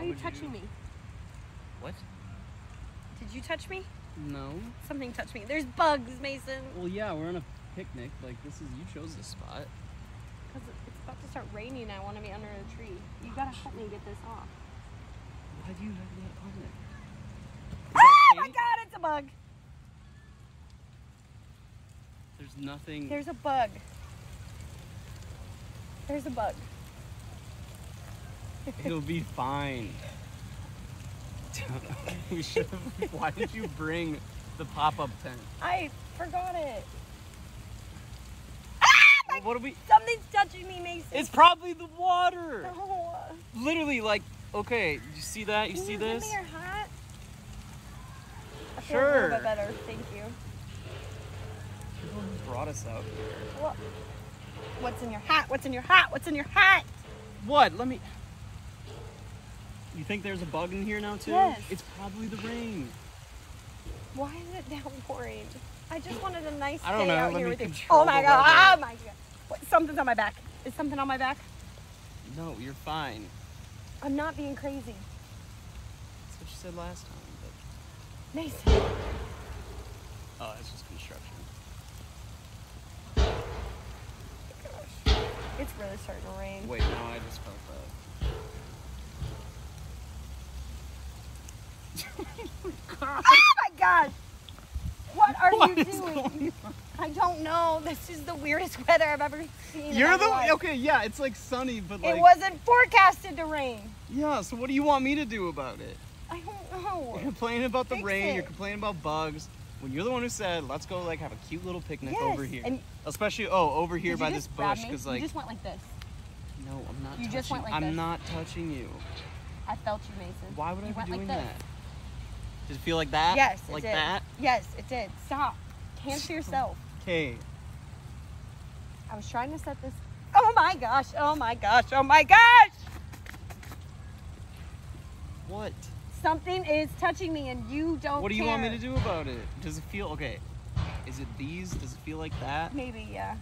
Why are you touching me? What? Did you touch me? No. Something touched me. There's bugs, Mason. Well, yeah, we're on a picnic. Like this is you chose this spot. Because it's about to start raining. and I want to be under a tree. You gotta help me get this off. Why do you have that on there? Oh my god, it's a bug. There's nothing. There's a bug. There's a bug. It'll be fine. we should have. Why did you bring the pop-up tent? I forgot it. Ah! Ah, well, what do we? Something's touching me, Mason. It's probably the water. Oh. Literally, like, okay, you see that? You Can see you this? Give me your hat? I feel a Sure. little bit better. Thank you. Who brought us out here. What? What's in your hat? What's in your hat? What's in your hat? What? Let me. You think there's a bug in here now too? Yes. It's probably the rain. Why is it downpouring? I just wanted a nice I don't day know, out let here with you. Oh my god! weather. Oh my god! What, something's on my back. Is something on my back? No, you're fine. I'm not being crazy. That's what you said last time. But... Mason. Oh, it's just construction. Gosh. It's really starting to rain. Wait, no, I just felt that. Oh my god! What are What you doing? I don't know. This is the weirdest weather I've ever seen. You're the life. okay. Yeah, it's like sunny, but like It wasn't forecasted to rain. yeah. So what do you want me to do about it? I don't know. You're complaining about the Fix rain. You're complaining about bugs. When you're the one who said, "Let's go like have a cute little picnic Yes, over here," and- especially oh over here by this bush, because you like just went like this. no, I'm not. You touching, just went like I'm this. not touching you. I felt you, Mason. Why would I be doing like that? Did it feel like that? Yes, it like did. that. Yes, it did. Stop. Hands to yourself. Okay. I was trying to set this. Oh my gosh! Oh my gosh! Oh my gosh! What? Something is touching me, and you don't. What do you want me to do about it? Does it feel okay? Is it these? Does it feel like that? Maybe, yeah.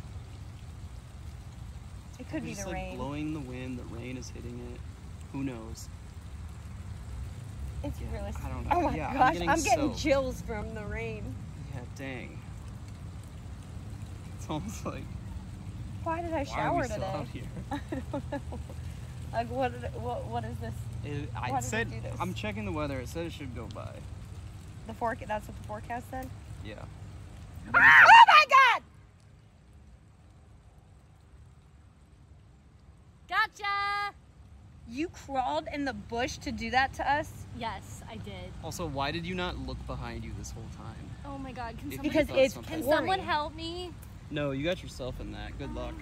It could be the like rain. blowing the wind. The rain is hitting it. Who knows? It's Yeah, really. I don't Oh know. my Yeah, I'm gosh! getting I'm getting chills from the rain. Yeah, dang. It's almost like Why did I shower today? out here? I don't know. Like what? What? What is this? It, I said this? I'm checking the weather. It said it should go by. The fork. That's what the forecast said. Yeah. Ah! oh my god! Gotcha! You crawled in the bush to do that to us Yes, I did. Also, why did you not look behind you this whole time? Oh my god, can If someone, because it's something- can someone help me? No, you got yourself in that. Good luck.